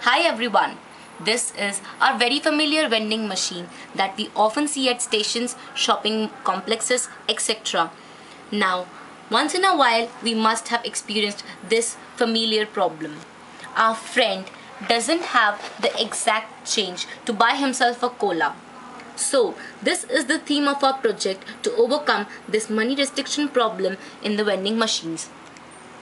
Hi everyone. This is our very familiar vending machine that we often see at stations, shopping complexes, etc. Now, once in a while, we must have experienced this familiar problem. Our friend doesn't have the exact change to buy himself a cola. So, this is the theme of our project to overcome this money restriction problem in the vending machines.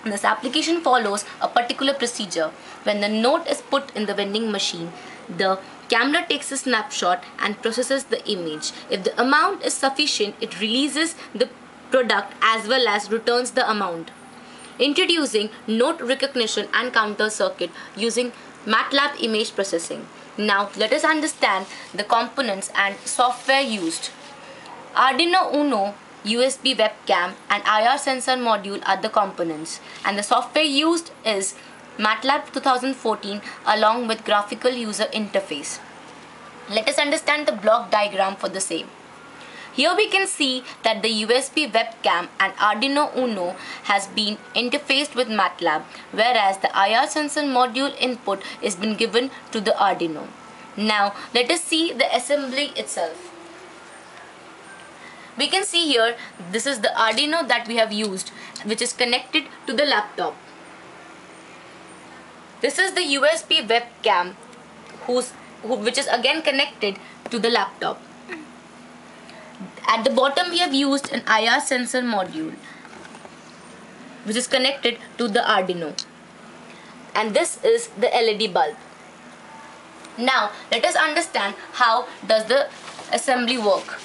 This application follows a particular procedure. When the note is put in the vending machine, the camera takes a snapshot and processes the image. If the amount is sufficient, it releases the product as well as returns the amount. Introducing note recognition and counter circuit using MATLAB image processing. Now let us understand the components and software used. Arduino Uno USB webcam and IR sensor module are the components and the software used is MATLAB 2014 along with graphical user interface. Let us understand the block diagram for the same. Here we can see that the USB webcam and Arduino Uno has been interfaced with MATLAB whereas the IR sensor module input is been given to the Arduino. Now let us see the assembly itself we can see here this is the Arduino that we have used which is connected to the laptop. This is the USB webcam whose who, which is again connected to the laptop. At the bottom we have used an IR sensor module which is connected to the Arduino. And this is the LED bulb. Now let us understand how does the assembly work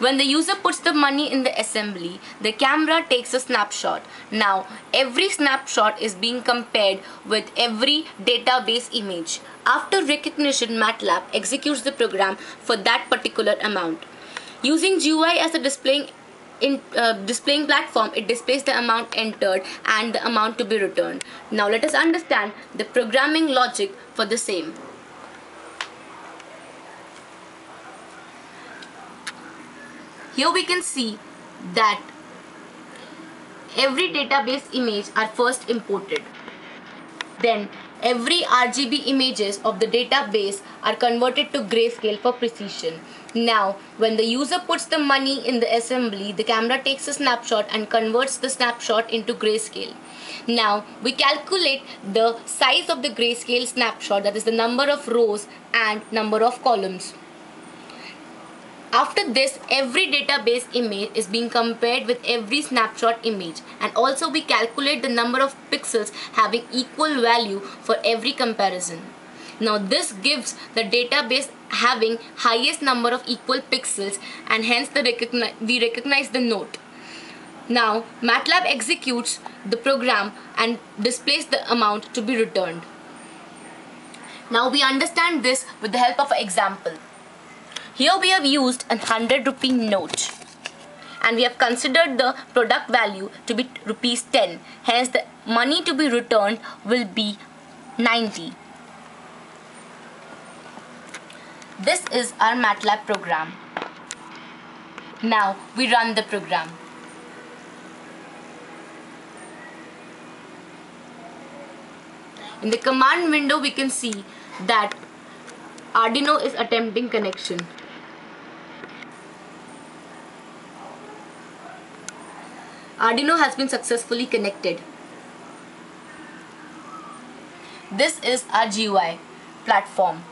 when the user puts the money in the assembly, the camera takes a snapshot. Now, every snapshot is being compared with every database image. After recognition, MATLAB executes the program for that particular amount. Using GUI as a displaying in uh, displaying platform it displays the amount entered and the amount to be returned now let us understand the programming logic for the same Here we can see that every database image are first imported. Then every RGB images of the database are converted to grayscale for precision. Now, when the user puts the money in the assembly, the camera takes a snapshot and converts the snapshot into grayscale. Now, we calculate the size of the grayscale snapshot, that is the number of rows and number of columns. After this, every database image is being compared with every snapshot image and also we calculate the number of pixels having equal value for every comparison. Now this gives the database having highest number of equal pixels and hence the recogni we recognize the note. Now MATLAB executes the program and displays the amount to be returned. Now we understand this with the help of an example. Here we have used a 100 rupee note. And we have considered the product value to be rupees 10 hence the money to be returned will be 90 this is our MATLAB program. Now we run the program. In the command window we can see that Arduino is attempting connection Arduino has been successfully connected. This is our GUI platform.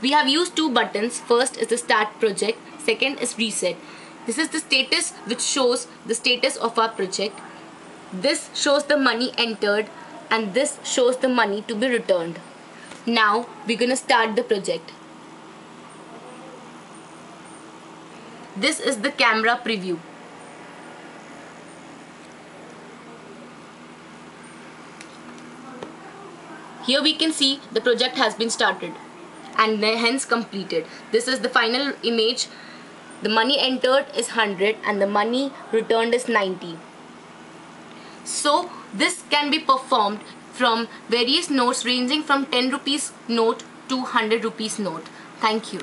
We have used two buttons. First is the start project, second is reset. This is the status which shows the status of our project. This shows the money entered and this shows the money to be returned. Now we're going to start the project. This is the camera preview. Here we can see the project has been started and hence completed. This is the final image. The money entered is 100 and the money returned is 90. So this can be performed from various notes ranging from 10 rupees note to 100 rupees note. Thank you.